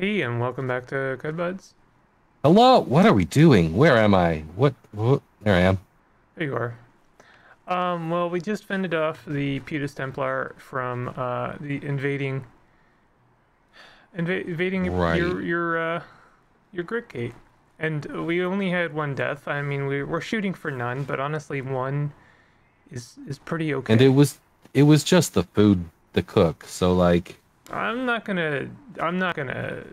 Hey, and welcome back to Qud Buds. Hello, what are we doing? Where am I? What? what? There I am. There you are. Um, well, we just fended off the Putus Templar from uh, the invading, inva- invading Right. your your uh, your Grit Gate, and we only had one death. I mean, we we're shooting for none, but honestly, one is is pretty okay. And it was it was just the food the cook. So like I'm not gonna I'm not gonna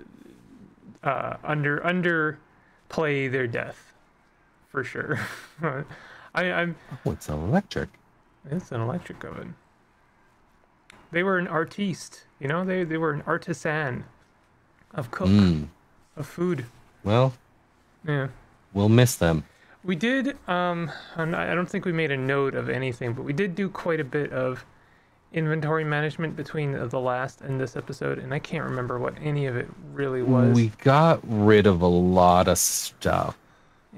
uh, under underplay their death for sure. I, I'm oh, it's an electric. it's an electric oven. They were an artiste, you know. They they were an artisan of cook Mm. of food. Well, Yeah. we'll miss them. We did. Um, I don't think we made a note of anything, but we did do quite a bit of inventory management between the last and this episode, and I can't remember what any of it really was. We got rid of a lot of stuff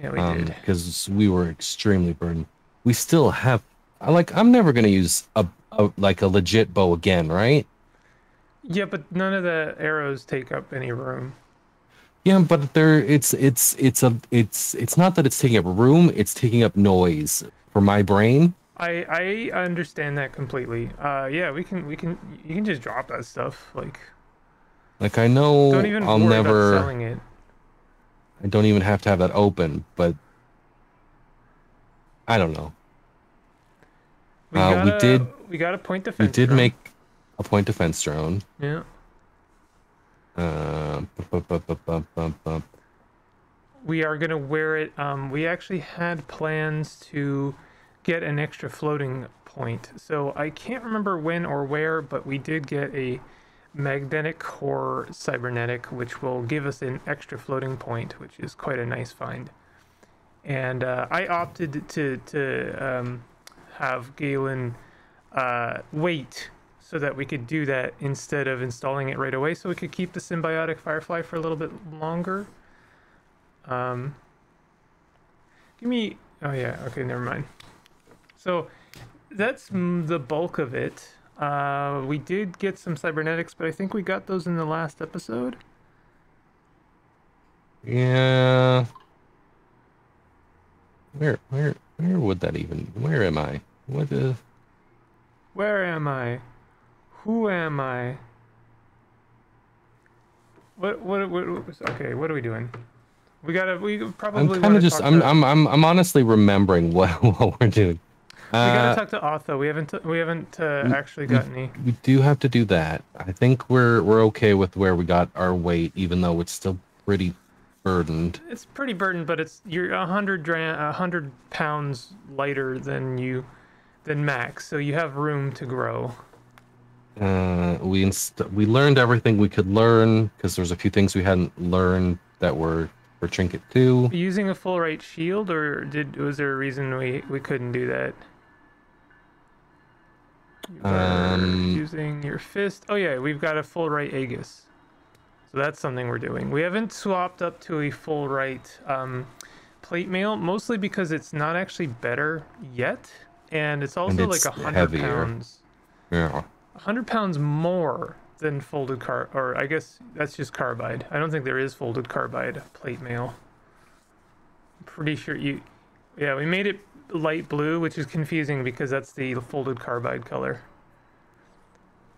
yeah, we um, did. because we were extremely burdened. We still have. I like. I'm never gonna use a, a like a legit bow again, right? Yeah, but none of the arrows take up any room. Yeah, but there. It's it's it's a it's it's not that it's taking up room. It's taking up noise for my brain. I I understand that completely. Uh, yeah, we can we can you can just drop that stuff. Like, Like I know don't even I'll never. selling it. I don't even have to have that open, but I don't know. We Uh, gotta, did- We got to point the We did drone. make a point defense drone. Yeah. Uh, bu- bu- bu- We are gonna wear it. Um, we actually had plans to get an extra floating point. So I can't remember when or where, but we did get a magnetic core cybernetic, which will give us an extra floating point, which is quite a nice find. And uh, I opted to to um, have Gaelen uh, wait so that we could do that instead of installing it right away, so we could keep the symbiotic firefly for a little bit longer. Um, give me. Oh yeah. Okay. Never mind. So that's the bulk of it. Uh, we did get some cybernetics, but I think we got those in the last episode. Yeah. Where where where would that even? Where am I? What the? Where am I? Who am I? What what what? what- Okay. What are we doing? We gotta. We probably. I'm kind of just. I'm I'm I'm I'm honestly remembering what what we're doing. We gotta Uh, talk to Otho. We haven't. T- we haven't uh, we- actually got any. we do have to do that. I think we're we're okay with where we got our weight, even though it's still pretty burdened. It's pretty burdened, but it's you're a hundred dra- a hundred pounds lighter than you than max, so you have room to grow. Uh, we inst- we learned everything we could learn because there's a few things we hadn't learned that were for Tinker two. Using a fullerite shield, or did was there a reason we we couldn't do that? Um, using your fist. Oh yeah, we've got a fullerite Aegis, so that's something we're doing. We haven't swapped up to a fullerite um, plate mail, mostly because it's not actually better yet, and it's also it's like a hundred pounds. Yeah. 100 pounds more than folded car or i guess that's just carbide i don't think there is folded carbide plate mail i'm pretty sure you yeah we made it light blue which is confusing because that's the folded carbide color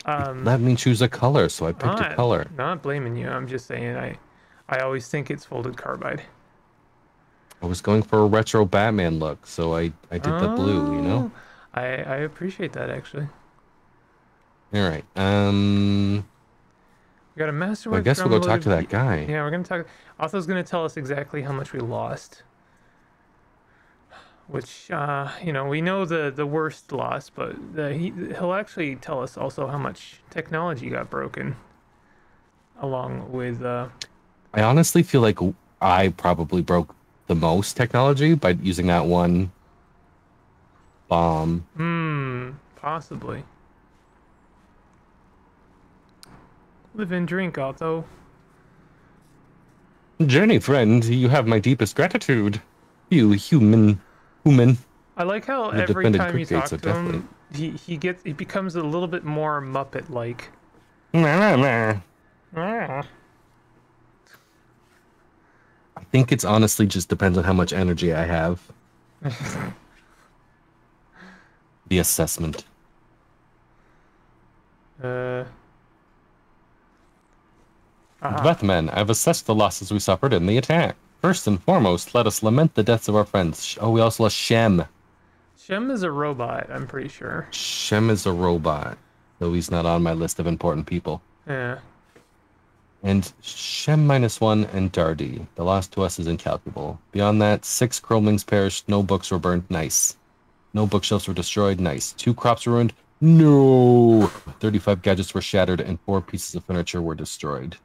um Let me choose a color, so I picked not, a color. not blaming you i'm just saying i i always think it's folded carbide I was going for a retro Batman look, so I I did the blue. You know. Oh, i i appreciate that actually All right. Um. we got a masterwork I guess we'll go talk to that guy. Yeah, we're gonna talk. Otho's gonna tell us exactly how much we lost. Which, uh, you know, we know the the worst loss, but the, he he'll actually tell us also how much technology got broken. Along with, uh, I honestly feel like I probably broke the most technology by using that one bomb. hmm, possibly. Live and drink, Otho. Journey friend, you have my deepest gratitude. You human, human. I like how The every time you talk to him, he he gets he becomes a little bit more Muppet like. Ah. think it's honestly just depends on how much energy I have. the assessment. Uh. aha. Bethman, I've assessed the losses we suffered in the attack. First and foremost, let us lament the deaths of our friends. Oh, we also lost Shem. Shem is a robot, I'm pretty sure. Shem is a robot, though he's not on my list of important people. Yeah. And Shem minus one and Dardy. The loss to us is incalculable. Beyond that, six Chromlings perished, no books were burned, nice. No bookshelves were destroyed, nice. Two crops were ruined, no. 35 gadgets were shattered, and four pieces of furniture were destroyed.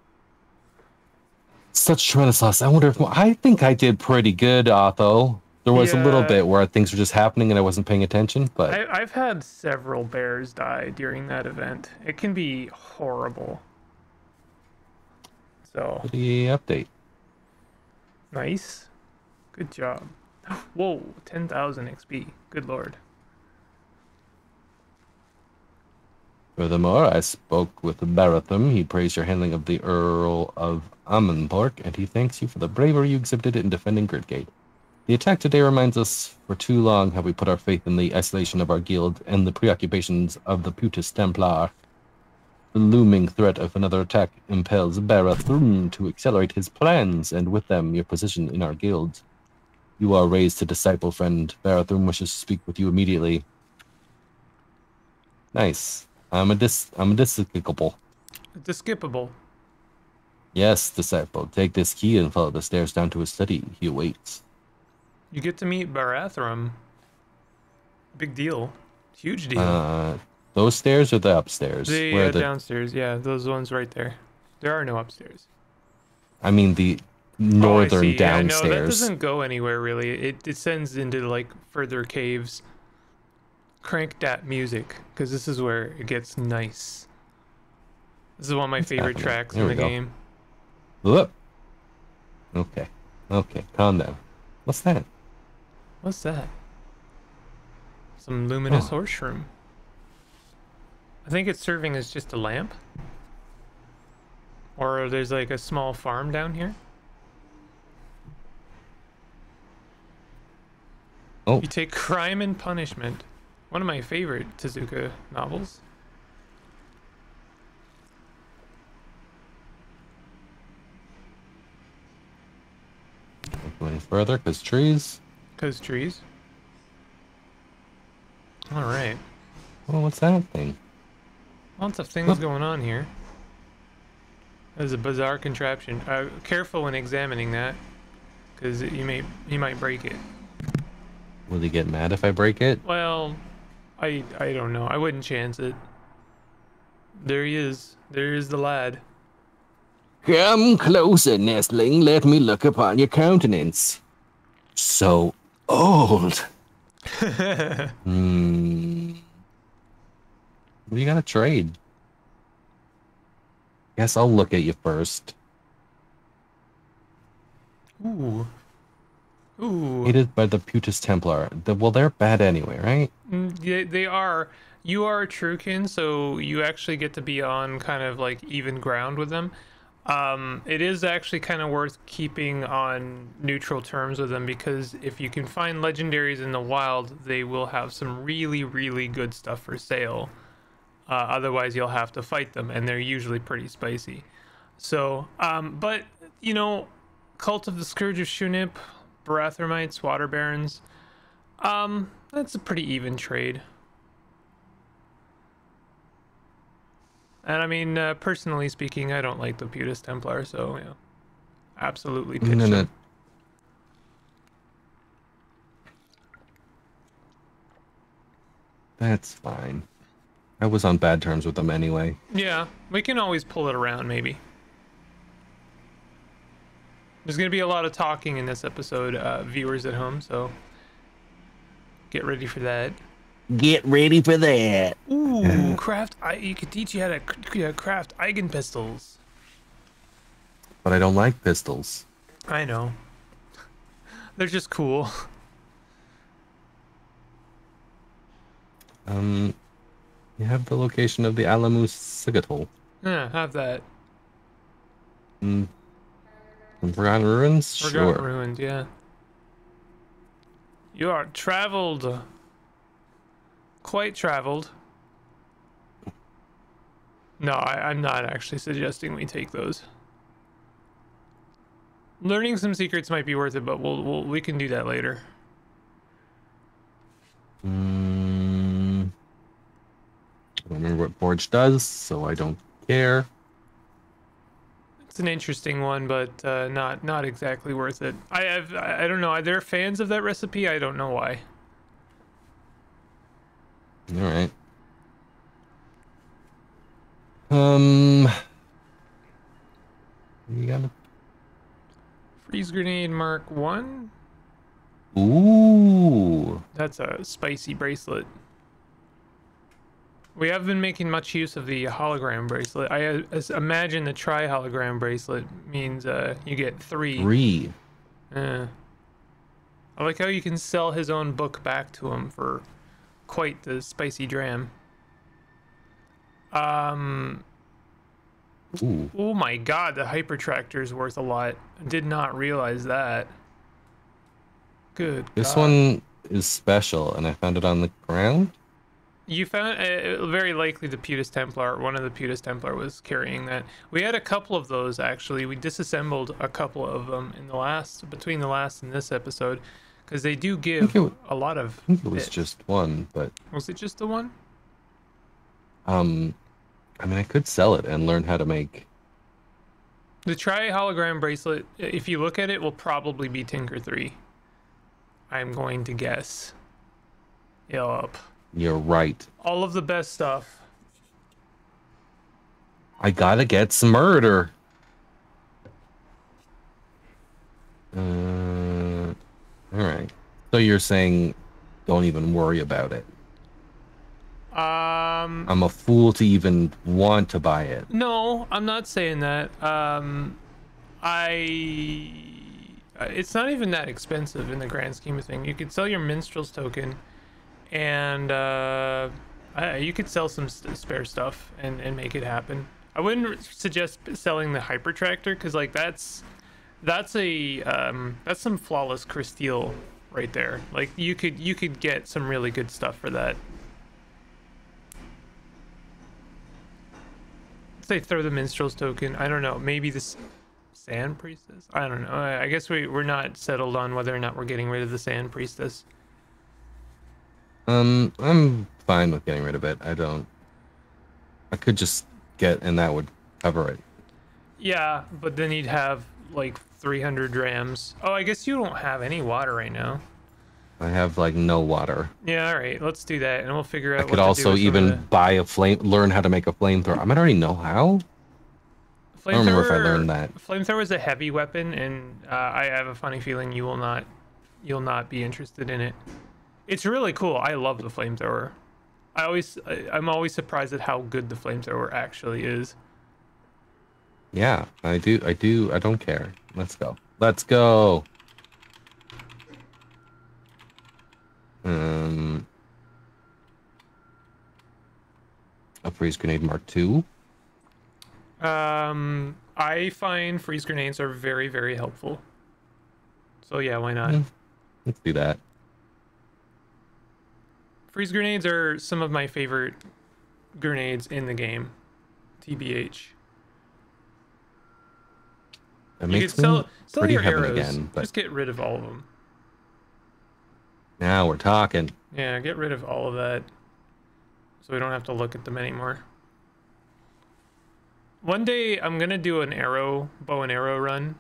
Such tremendous loss. I wonder if I think I did pretty good, Otho. There was a little bit where things were just happening and I wasn't paying attention, but I, I've had several bears die during that event. It can be horrible. So, the update. nice. Good job. Whoa, 10,000 XP. Good lord. Furthermore, I spoke with Barathrum. He praised your handling of the Earl of Omonporch, and he thanks you for the bravery you exhibited in defending Grit Gate. The attack today reminds us for too long have we put our faith in the isolation of our guild and the preoccupations of the Putus Templar. The looming threat of another attack impels Barathrum to accelerate his plans, and with them your position in our guild. You are raised to disciple, friend. Barathrum wishes to speak with you immediately. Nice. I'm a dis. I'm a disciple. Skippable. Yes, disciple. Take this key and follow the stairs down to his study. He awaits. You get to meet Barathrum. Big deal. Huge deal. Uh, those stairs or the upstairs? the Where uh, the? downstairs, yeah, those ones right there. There are no upstairs. I mean the northern Oh, I northern see. Yeah, no, that doesn't go anywhere really. It descends into like further caves. Crank that music, because this is where it gets nice. This is one of my favorite tracks There in the go. game. Whoop. Okay. Okay. Calm down. What's that? What's that? Some luminous Oh. I think it's serving as just a lamp. Or there's like a small farm down here. Oh. You take Crime and Punishment. One of my favorite Tezuka novels. Go any further because trees. Cause trees. Alright. Oh, what's that thing? Lots of things going on here. There's a bizarre contraption. Uh, careful when examining that, because you may you might break it. Will he get mad if I break it? Well, I I don't know. I wouldn't chance it. There he is. There is the lad. Come closer, nestling. Let me look upon your countenance. So old. Hmm. We gotta trade. Guess I'll look at you first. Ooh. Ooh. Hated by the Putus Templar. The, well, they're bad anyway, right? Mm, They, they are. You are a Truekin, so you actually get to be on kind of like even ground with them. Um, it is actually kind of worth keeping on neutral terms with them because if you can find legendaries in the wild, they will have some really, really good stuff for sale. Uh, otherwise, you'll have to fight them, and they're usually pretty spicy. So, um, but you know, Cult of the Scourge of Shunip, Barathrumites, Water Barons. Um, that's a pretty even trade. And I mean, uh, personally speaking, I don't like the Putus Templar, so yeah, absolutely No, no. them. That's fine. I was on bad terms with them anyway. Yeah, we can always pull it around, maybe. There's gonna be a lot of talking in this episode, uh, viewers at home, so get ready for that. Get ready for that. Ooh, craft! I you could teach you how to craft Eigen pistols. But I don't like pistols. I know. They're just cool. Um, you have the location of the Alamus Sigatol. Yeah, have that. Mm. Forgotten Ruins? Forgotten sure. Ruined, yeah. You are traveled. Quite traveled. No, I, I'm not actually suggesting we take those. Learning some secrets might be worth it, but we'll, we'll we can do that later. Mm, I don't remember what Forge does, so I don't care. It's an interesting one, but uh, not not exactly worth it. I have I don't know. Are there fans of that recipe? I don't know why. All right. Um, you got a Freeze grenade mark one. ooh. That's a spicy bracelet. We have been making much use of the hologram bracelet. I uh, imagine the tri hologram bracelet means uh, you get three. Three. Yeah. I like how you can sell his own book back to him for quite the spicy dram. Um. Ooh. Oh my god, the hyper tractor is worth a lot. I did not realize that. Good. This God. one is special, and I found it on the ground. You found uh, very likely the Putus Templar. One of the Putus Templar was carrying that. We had a couple of those actually. We disassembled a couple of them in the last between the last and this episode because they do give a lot of. I think it was just one, but Was it just the one? um, I mean, I could sell it and learn how to make. The tri hologram bracelet, if you look at it, will probably be Tinker Three. I'm going to guess. Yup. You're right. All of the best stuff. I gotta get some murder. Uh, all right. So you're saying, don't even worry about it. Um. I'm a fool to even want to buy it. No, I'm not saying that. Um, I. uh, It's not even that expensive in the grand scheme of things. You could sell your minstrel's token, and uh, you could sell some spare stuff and and make it happen. I wouldn't suggest selling the hyper tractor because like that's that's a um, that's some flawless crysteel right there. Like you could you could get some really good stuff for that. say throw the minstrel's token. I don't know. Maybe this sand priestess. I don't know. I, I guess we we're not settled on whether or not we're getting rid of the sand priestess. Um, I'm fine with getting rid of it. I don't. I could just get, and that would cover it. Yeah, but then you'd have like 300 drams. Oh, I guess you don't have any water right now. I have like no water. Yeah, all right. Let's do that, and we'll figure out. I could also even the- buy a flame, learn how to make a flamethrower. I might already know how. I don't remember if I learned that. Flamethrower is a heavy weapon, and uh, I have a funny feeling you will not, you'll not be interested in it. It's really cool. I love the flamethrower. I always, I, I'm always surprised at how good the flamethrower actually is. Yeah, I do. I do. I don't care. Let's go. Let's go. Um, a freeze grenade mark two. Um, I find freeze grenades are very, very helpful. So yeah, why not? Let's do that. Freeze grenades are some of my favorite grenades in the game. TBH. That You could sell, sell pretty your arrows. again, but Just get rid of all of them. now we're talking. Yeah, get rid of all of that. So we don't have to look at them anymore. One day I'm gonna do an arrow, bow and arrow run.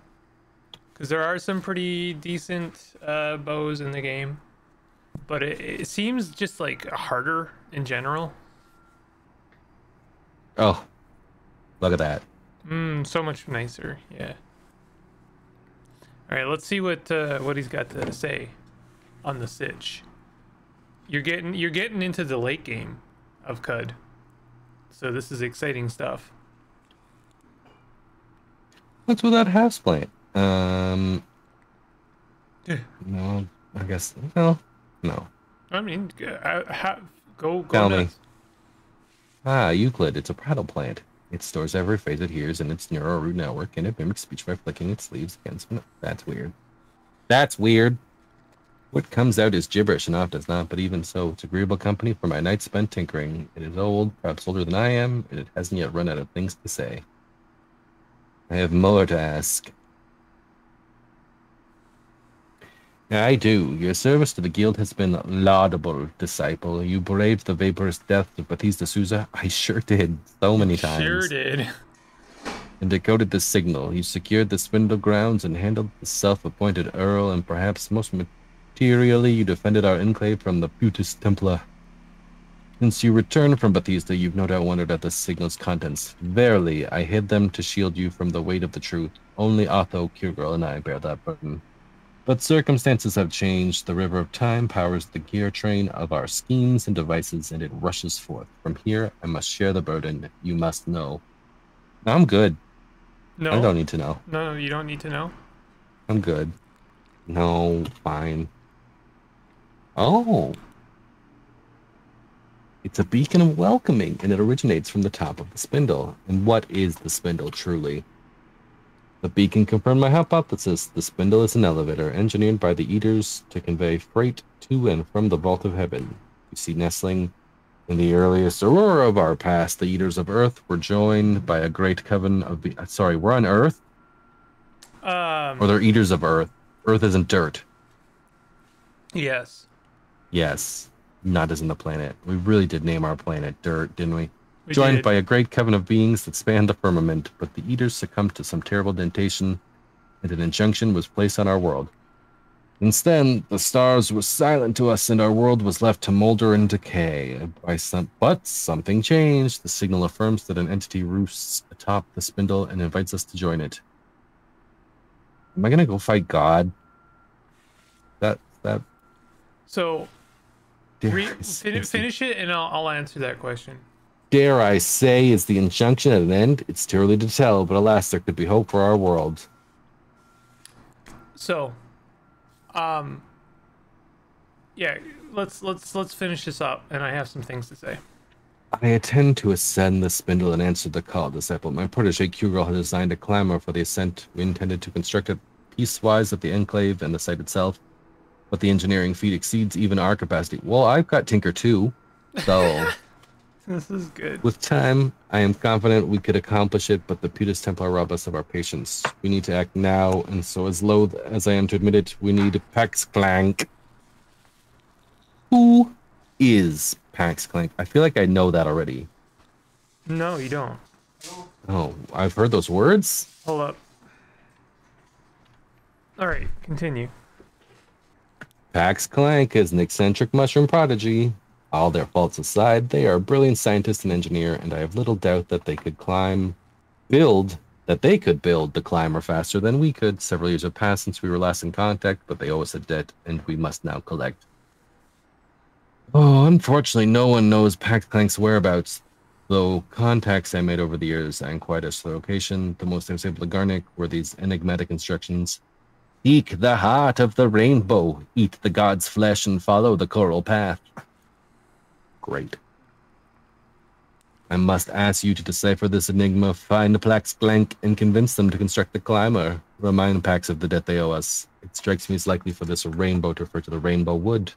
Because there are some pretty decent uh, bows in the game. But it, it seems just like harder in general. Oh, look at that. Mm, so much nicer, yeah. All right, let's see what uh, what he's got to say on the sitch. You're getting you're getting into the late game of Qud, so this is exciting stuff. What's with that house plant? Um, Yeah. no, I guess no, no. I mean, g- uh, ha- go go Tell me. Ah, Euclid. It's a prattle plant. It stores every phrase it hears in its neural root network, and it mimics speech by flicking its leaves against. That's weird. That's weird. What comes out is gibberish and oft does not, but even so, it's agreeable company for my night spent tinkering. It is old, perhaps older than I am, and it hasn't yet run out of things to say. I have more to ask. I do. Your service to the guild has been laudable, disciple. You braved the vaporous death of Bethesda Susa. I sure did, so many times. Sure did. And decoded the signal. You secured the spindle grounds and handled the self-appointed earl, and perhaps most materially, you defended our enclave from the Putus Templar. Since you returned from Bethesda, you've no doubt wondered at the signal's contents. Verily, I hid them to shield you from the weight of the truth. Only Otho, Q Girl, and I bear that burden. But circumstances have changed. The river of time powers the gear train of our schemes and devices, and it rushes forth. From here, I must share the burden. You must know. I'm good. No. I don't need to know. No, you don't need to know. I'm good. No, fine. Oh. It's a beacon of welcoming, and it originates from the top of the spindle. And what is the spindle truly? The beacon confirmed my hypothesis. The spindle is an elevator engineered by the Eaters to convey freight to and from the vault of heaven. You see, nestling in the earliest aurora of our past, the Eaters of Earth were joined by a great coven of the. Sorry, we're on Earth? Um, Or they're Eaters of Earth? Earth isn't dirt. yes. Yes, not as in the planet. We really did name our planet Dirt, didn't we? We Joined did. by a great coven of beings that spanned the firmament, but the Eaters succumbed to some terrible dentation, and an injunction was placed on our world. Since then, the stars were silent to us, and our world was left to molder and decay. By some, but something changed. The signal affirms that an entity roosts atop the spindle and invites us to join it. Am I gonna go fight God? That that. So re- fin- finish it, and I'll, I'll answer that question. Dare I say, is the injunction at an end? It's too early to tell, but alas, there could be hope for our world. So, um, yeah, let's let's let's finish this up, and I have some things to say. I intend to ascend the spindle and answer the call, disciple. My protege Q-Girl had designed a clamor for the ascent. We intended to construct it piecewise at the enclave and the site itself, but the engineering feat exceeds even our capacity. Well, I've got Tinker too, so This is good. with time, I am confident we could accomplish it, but the Putus Templar rob us of our patience. We need to act now, and so as loath as I am to admit it, we need Pax Klanq. Who is Pax Klanq? I feel like I know that already. No, you don't. Oh, I've heard those words. Hold up. All right, continue. Pax Klanq is an eccentric mushroom prodigy. All their faults aside, they are a brilliant scientist and engineer, and I have little doubt that they could climb, build, that they could build the climber faster than we could. Several years have passed since we were last in contact, but they owe us a debt, and we must now collect. Oh, unfortunately, no one knows Pax Klanq's whereabouts. Though contacts I made over the years and quite as to location, the most I was able to garner were these enigmatic instructions. Seek the heart of the rainbow, eat the god's flesh, and follow the coral path. Great. I must ask you to decipher this enigma, find Pax Klanq, and convince them to construct the climber. Remind Pax of the debt they owe us. It strikes me as likely for this rainbow to refer to the rainbow wood,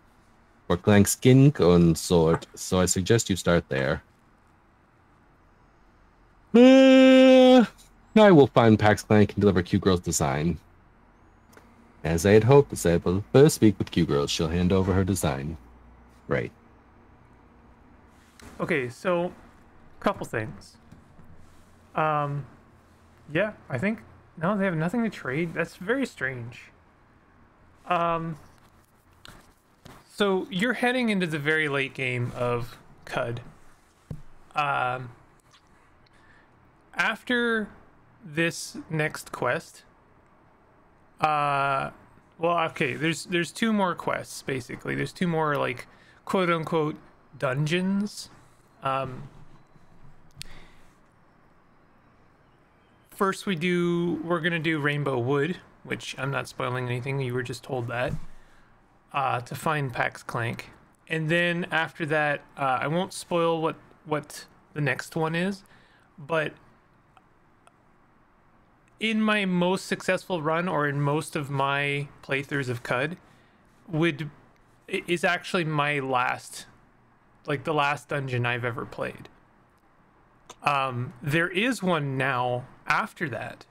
or Klanq's skin and sword, so I suggest you start there. Uh, I will find Pax Klanq and deliver Q Girl's design. As I had hoped, Disciple will first speak with Q Girl. She'll hand over her design. Right. Okay, so couple things. Um, yeah, I think no, they have nothing to trade. That's very strange. Um, so you're heading into the very late game of Qud. Um, after this next quest, uh, well, okay, there's there's two more quests basically. There's two more like quote unquote dungeons. Um, first, we do we're gonna do Rainbow Wood, which I'm not spoiling anything. You were just told that uh, to find Pax Klanq, and then after that, uh, I won't spoil what what the next one is, but in my most successful run or in most of my playthroughs of Qud would is actually my last like the last dungeon I've ever played. Um there is one now after that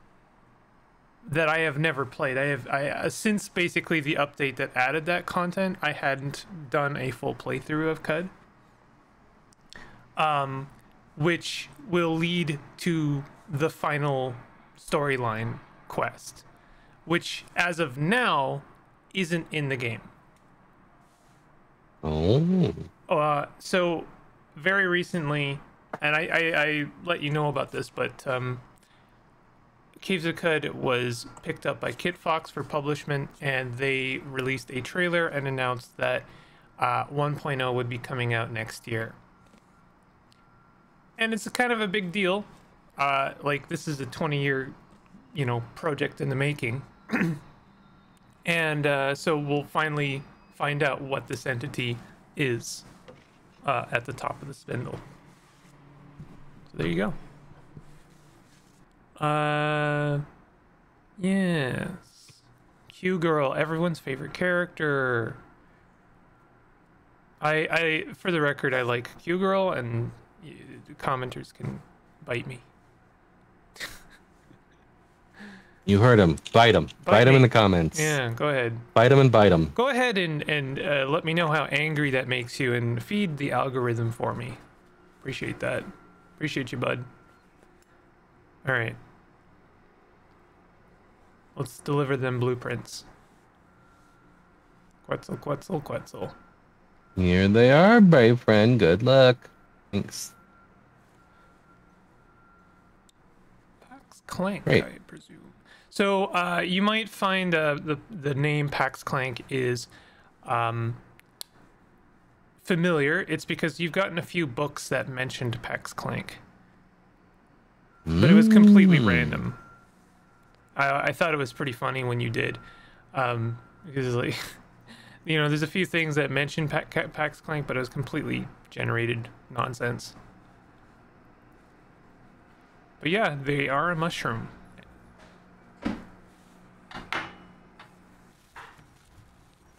that I have never played. I have I uh, since basically the update that added that content, I hadn't done a full playthrough of Qud. Um which will lead to the final storyline quest, which as of now isn't in the game. Oh. Uh, so very recently, and I, I, I let you know about this, but um, Caves of Qud was picked up by Kitfox for publishment, and they released a trailer and announced that uh, 1.0 would be coming out next year. And it's a kind of a big deal. Uh, like this is a 20 year, you know, project in the making. and uh, so we'll finally find out what this entity is uh, at the top of the spindle. So there you go. Uh, yes. Q girl, everyone's favorite character. I, I, for the record, I like Q girl, and commenters can bite me. You heard him. Bite him. Bite Bite, him in the comments. Yeah, go ahead. Bite him and bite him. Go ahead and and uh, let me know how angry that makes you, and feed the algorithm for me. Appreciate that. Appreciate you, bud. All right. Let's deliver them blueprints. Quetzal, Quetzal, Quetzal. Here they are, brave friend. Good luck. Thanks. Pax Klanq, Great. I presume. So uh, you might find uh, the the name Pax Klanq is um, familiar. It's because you've gotten a few books that mentioned Pax Klanq, but it was completely Mm. random. I, I thought it was pretty funny when you did, um, because like, you know, there's a few things that mention Pa- Pax Klanq, but it was completely generated nonsense. But yeah, they are a mushroom.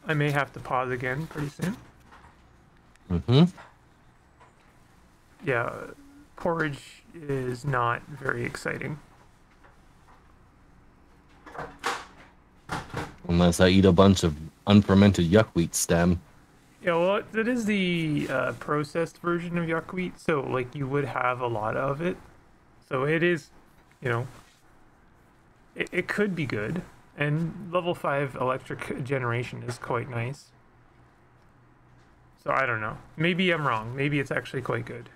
I may have to pause again pretty soon. Mm-hmm. Yeah, porridge is not very exciting. Unless I eat a bunch of unfermented yuckwheat stem. Yeah, well, that is the uh, processed version of yuckwheat, so like you would have a lot of it. So it is, you know, it, it could be good, and level five electric generation is quite nice. So I don't know. Maybe I'm wrong. Maybe it's actually quite good.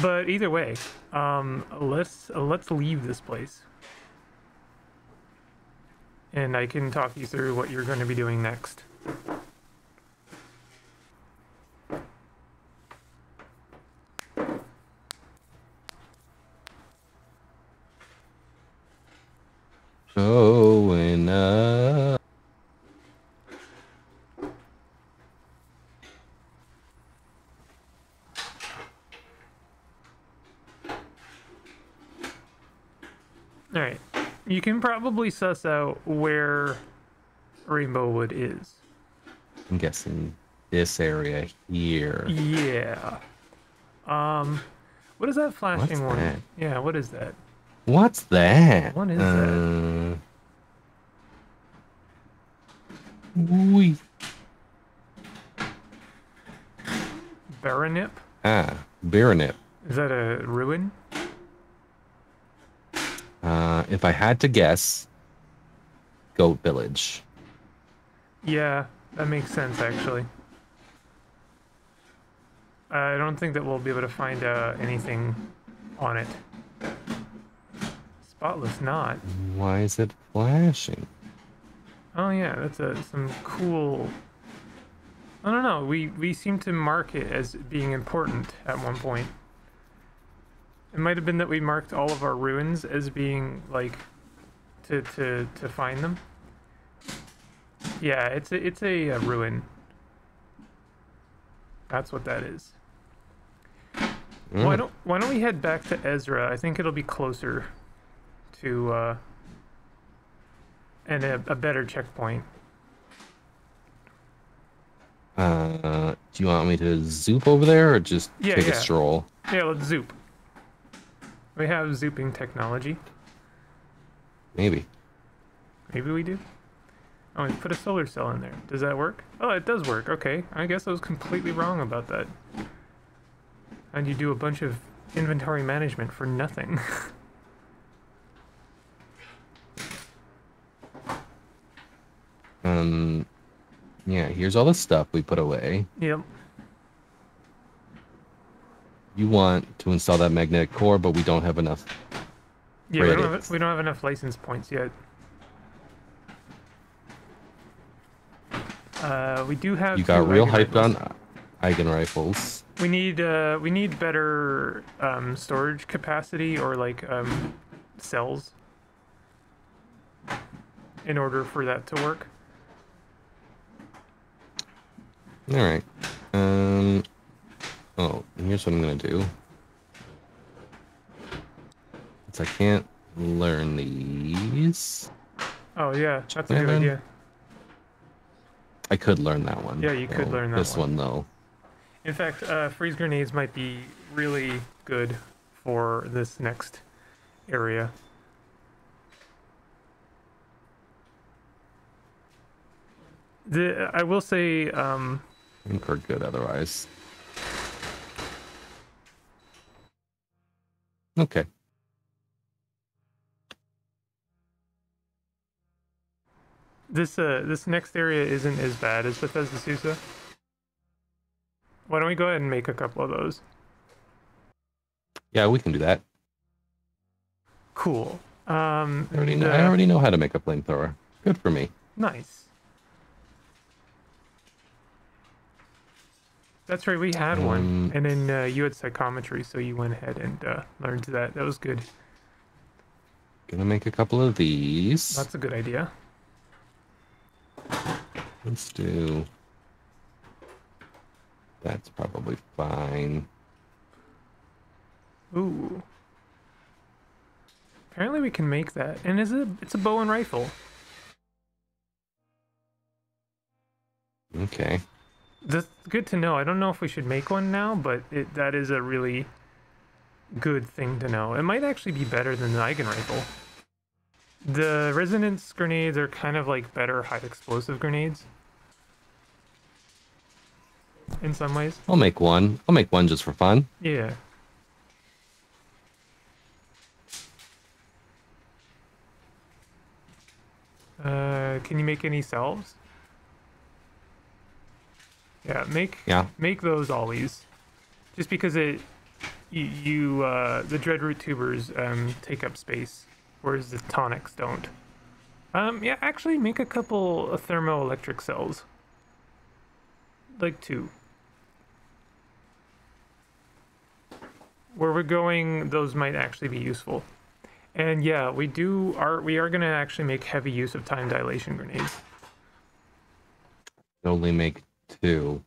But either way, um, let's let's leave this place, and I can talk you through what you're going to be doing next. Showing up. All right. You can probably suss out where Rainbow Wood is. I'm guessing this area here. Yeah. Um, what is that flashing What's one? that? Yeah, what is that? What's that? What is uh, Wee. Baronip? Ah, Baronip. Is that a ruin? Uh, if I had to guess, Goat Village. Yeah, that makes sense actually. I don't think that we'll be able to find uh, anything on it. Spotless knot. Why is it flashing? Oh yeah, that's a some cool. I don't know. We we seem to mark it as being important at one point. It might have been that we marked all of our ruins as being like to to to find them. Yeah, it's a it's a, uh ruin. That's what that is. Why don't Why don't we head back to Ezra? I think it'll be closer to uh, and a, a better checkpoint. Uh, do you want me to zoop over there or just Yeah, take yeah. a stroll? Yeah, let's zoop. We have zooping technology. Maybe. Maybe we do. Oh, we put a solar cell in there. Does that work? Oh, it does work. Okay. I guess I was completely wrong about that. And you do a bunch of inventory management for nothing. Um, yeah, here's all the stuff we put away. yep. You want to install that magnetic core, but we don't have enough. Yeah, we don't, have, we don't have enough license points yet. Uh, we do have. You got real hyped rifles. on Eigen rifles. We need uh, we need better um, storage capacity or like um, cells in order for that to work. All right. Um. Oh, here's what I'm gonna do. Since I can't learn these, Oh yeah, that's a good idea. I could learn that one. Yeah, you could learn that This one. one though. In fact, uh, freeze grenades might be really good for this next area. The I will say, um, I think we're good otherwise. Okay. this uh, this next area isn't as bad as Bethesda Susa. Why don't we go ahead and make a couple of those? Yeah, we can do that. Cool. Um, I already know. I uh, already know how to make a flamethrower. Good for me. Nice. That's right, we had one, Um, and then uh, you had psychometry, so you went ahead and uh, learned that. That was good. Gonna make a couple of these. That's a good idea. Let's do. That's probably fine. Ooh. Apparently, we can make that, and is it? It's a bow and rifle. Okay. That's good to know. I don't know if we should make one now, but it, that is a really good thing to know. It might actually be better than the Eigen rifle. The resonance grenades are kind of like better high explosive grenades. In some ways. I'll make one. I'll make one just for fun. Yeah. Uh, can you make any cells? Yeah, make Yeah. make those always. Just because it, you, you uh, the dreadroot tubers um, take up space, whereas the tonics don't. Um, yeah, actually, make a couple of thermoelectric cells. Like two. Where we're going, those might actually be useful. And yeah, we do are we are gonna actually make heavy use of time dilation grenades. Only make two.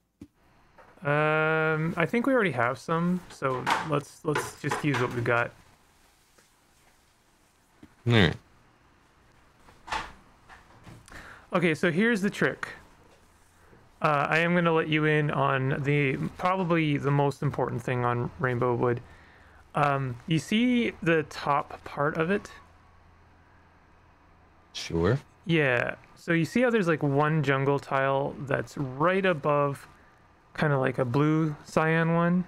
Um, I think we already have some, so let's let's just use what we've got. All right. Okay, so here's the trick. Uh, I am going to let you in on the probably the most important thing on Rainbow Wood. Um, you see the top part of it? Sure. Yeah. So you see how there's like one jungle tile that's right above kind of like a blue cyan one?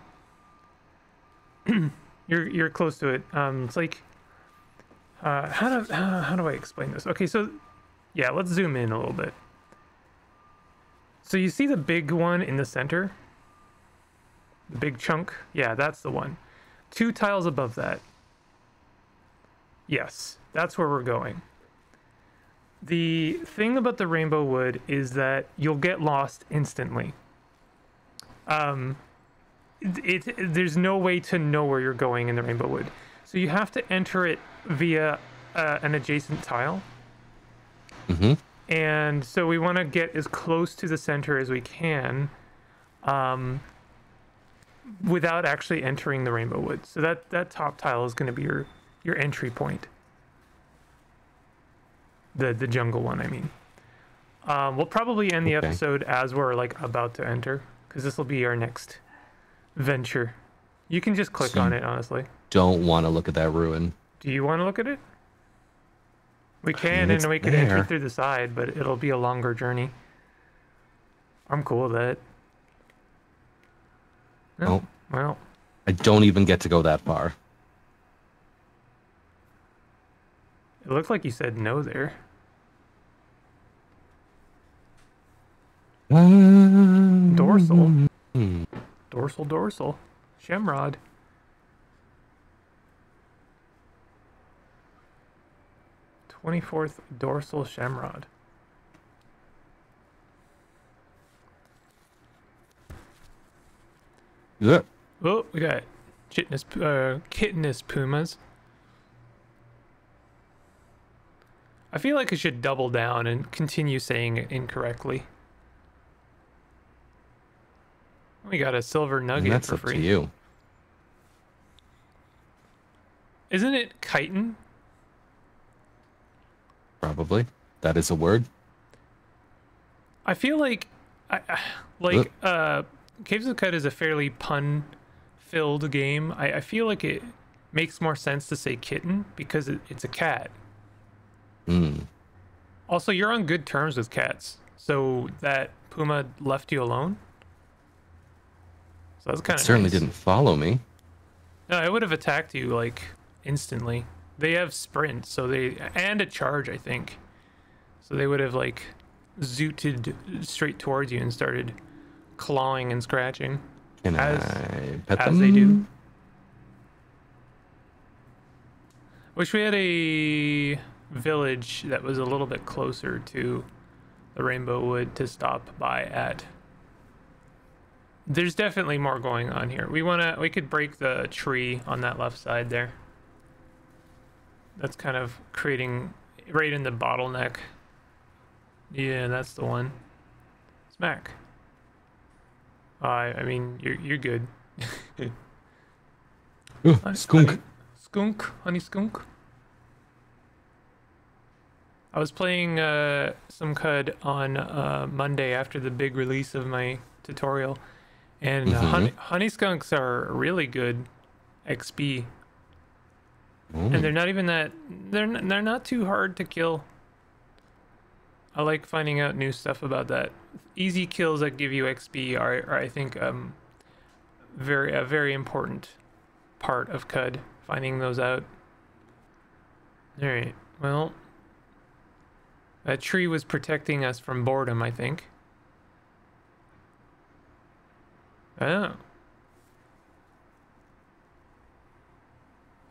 you're you're close to it. Um, it's like uh, how do how, how do I explain this? Okay, so yeah, let's zoom in a little bit. So you see the big one in the center? The big chunk? Yeah, that's the one. Two tiles above that. Yes, that's where we're going. The thing about the rainbow wood is that you'll get lost instantly. Um, it, it- there's no way to know where you're going in the rainbow wood, so you have to enter it via uh, an adjacent tile. Mm-hmm. And so we want to get as close to the center as we can. Um, without actually entering the Rainbow wood. So that that top tile is going to be your your entry point. The the jungle one, I mean. Um, we'll probably end the Okay. episode as we're like about to enter, because this will be our next venture. You can just click So on it, honestly. Don't want to look at that ruin. Do you want to look at it? We can, it's and we could enter through the side, but it'll be a longer journey. I'm cool with that. Yeah, Oh. Well, I don't even get to go that far. It looked like you said no there. Dorsal. Dorsal, dorsal. Shemrod. Twenty-fourth dorsal shemrod. Yeah. Oh, we got chitness, uh, pumas. I feel like I should double down and continue saying it incorrectly. We got a silver And nugget that's for up to you. Isn't it chitin? Probably. That is a word. I feel like, I, like, uh, Caves of Qud is a fairly pun-filled game. I, I feel like it makes more sense to say kitten because it, it's a cat. Hmm. Also, you're on good terms with cats, so that puma left you alone. So that's kind of certainly didn't follow me. No, it would have attacked you like instantly. They have sprint, so they and a charge, I think. So they would have like zooted straight towards you and started clawing and scratching. Can As- I pet as them? they do. Wish we had a village that was a little bit closer to the Rainbow Wood to stop by at. There's definitely more going on here. We wanna we could break the tree on that left side there. That's kind of creating right in the bottleneck. Yeah, that's the one. Smack. I I mean you're you're good. Ooh, skunk. honey- skunk, honey skunk. I was playing uh, some Qud on uh, Monday after the big release of my tutorial, and uh, honey, honey skunks are really good XP, Mm. and they're not even that they're n- they're not too hard to kill. I like finding out new stuff about that. Easy kills that give you XP are, are I think um very a very important part of Qud. Finding those out. All right. Well, that tree was protecting us from boredom. I think. Oh.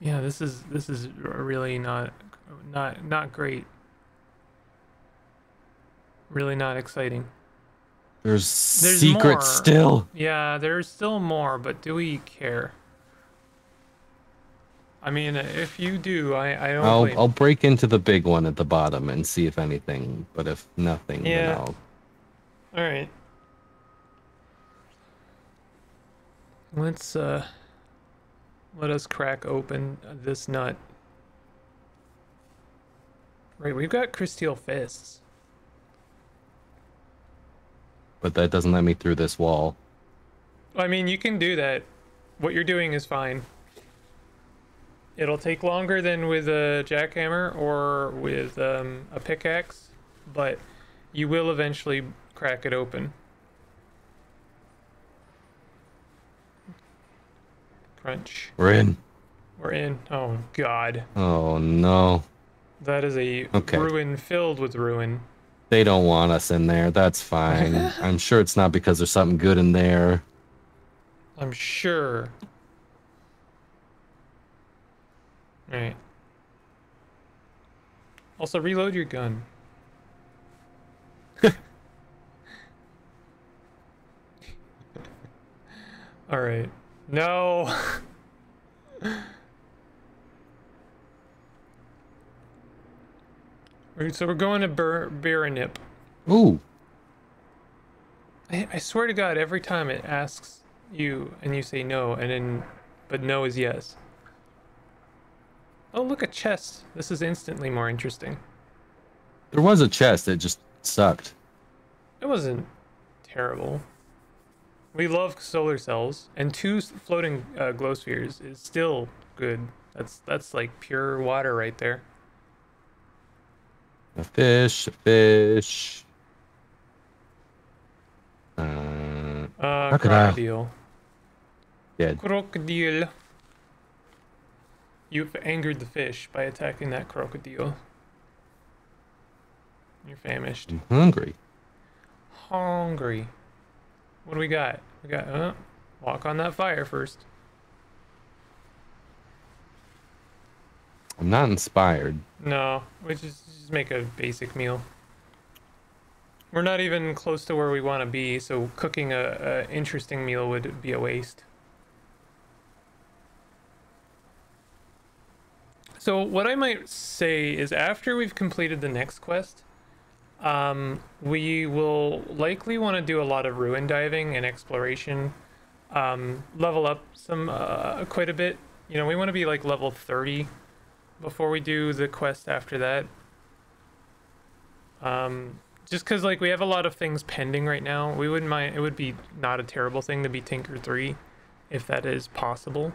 Yeah, this is this is really not not not great. Really not exciting. There's, There's secrets more. still. Yeah, there's still more, but do we care? I mean, if you do, I I don't I'll blame. I'll break into the big one at the bottom and see if anything. But if nothing, Yeah. then I'll. All right. Let's uh let us crack open this nut. Right, we've got crysteel fists. But that doesn't let me through this wall. I mean, you can do that. What you're doing is fine. It'll take longer than with a jackhammer or with um, a pickaxe, but you will eventually crack it open. Crunch. We're in. We're in. Oh, God. Oh no. That is a Okay. ruin filled with ruin. They don't want us in there. That's fine. I'm sure it's not because there's something good in there. I'm sure. Alright. Also, reload your gun. Alright. No! Alright, so we're going to Bur- Baronip. Ooh. I, I swear to God, every time it asks you and you say no, and then, but no is yes. Oh, look, a chest. This is instantly more interesting. There was a chest that just sucked. It wasn't terrible. We love solar cells, and two floating uh, glow spheres is still good. That's that's like pure water right there. A fish, a fish. Uh, Uh, Crocodile. crocodile. dead. Crocodile. You've angered the fish by attacking that crocodile. You're famished. I'm hungry. Hungry. What do we got? We got, uh, walk on that fire first. I'm not inspired. No, we just, just make a basic meal. We're not even close to where we want to be, so cooking a, a interesting meal would be a waste. So what I might say is after we've completed the next quest, um, we will likely want to do a lot of ruin diving and exploration, um, level up some uh, quite a bit. You know, we want to be like level 30 before we do the quest after that. Um, just because like we have a lot of things pending right now, we wouldn't mind. It would be not a terrible thing to be Tinker three, if that is possible.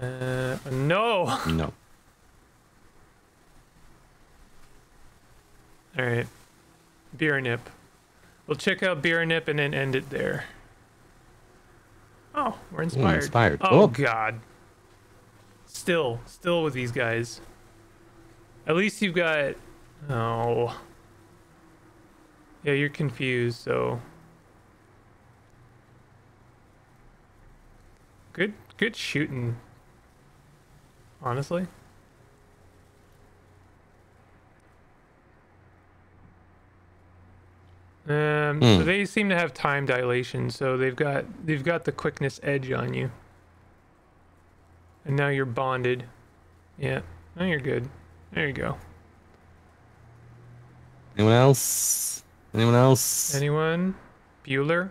Uh, no. No. All right, beer nip. We'll check out beer nip and then end it there. Oh, we're inspired. Ooh, inspired. Oh Oh, God. Still, still with these guys. At least you've got. Oh. Yeah, you're confused. So. Good, good shooting. Honestly. Um, so Hmm. they seem to have time dilation, so they've got they've got the quickness edge on you. And now you're bonded. Yeah. Now you're good. There you go. anyone else? Anyone else? Anyone? Bueller?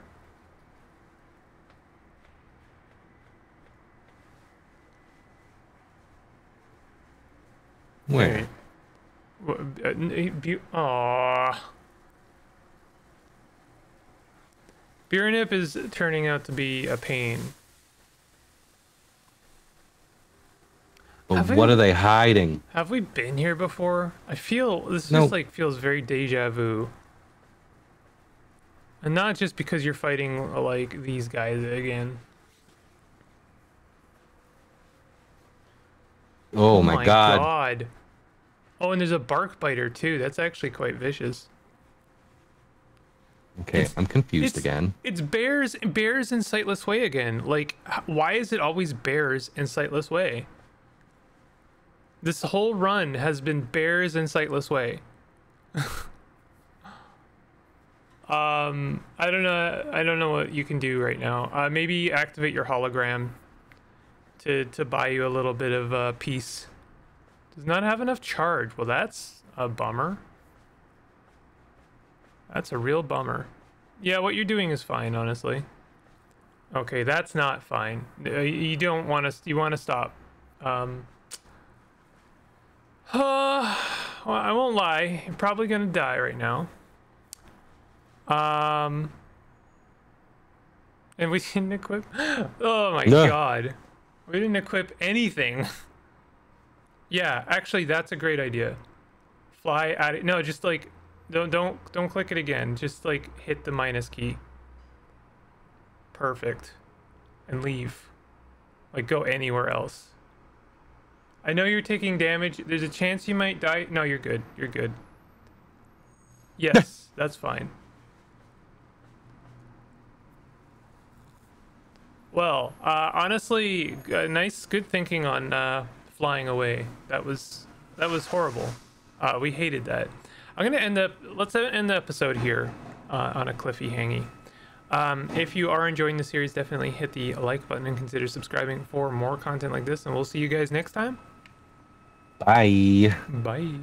Where? What, uh, n- Bu- Aw. Beernip is turning out to be a pain. But Have what we- are they hiding? Have we been here before? I feel this No. just like feels very deja vu. And not just because you're fighting like these guys again. Oh, my, god. god. Oh, and there's a bark biter too. That's actually quite vicious. Okay, It's- I'm confused it's- again. It's bears, bears in sightless way again. Like, why is it always bears in sightless way? This whole run has been bears in sightless way. um, I don't know. I don't know what you can do right now. Uh, maybe activate your hologram to to buy you a little bit of uh, peace. Does not have enough charge. Well, that's a bummer. That's a real bummer. Yeah, what you're doing is fine, honestly. Okay, that's not fine. Uh, You don't want to. You want to stop. Um. Uh, well, I won't lie. You're probably gonna die right now. Um. And we didn't equip. Oh my No. god, we didn't equip anything. yeah, actually, that's a great idea. Fly at it. No, just like don't don't don't click it again. Just like hit the minus key. Perfect. And leave. Like go anywhere else. I know you're taking damage. There's a chance you might die. No, you're good. You're good. Yes, that's fine. Well, uh, honestly, uh, nice, good thinking on uh, flying away. That was that was horrible. Uh, we hated that. I'm gonna end up. Let's end the episode here uh, on a cliffy hangy. Um, if you are enjoying the series, definitely hit the like button and consider subscribing for more content like this. And we'll see you guys next time. Bye. Bye.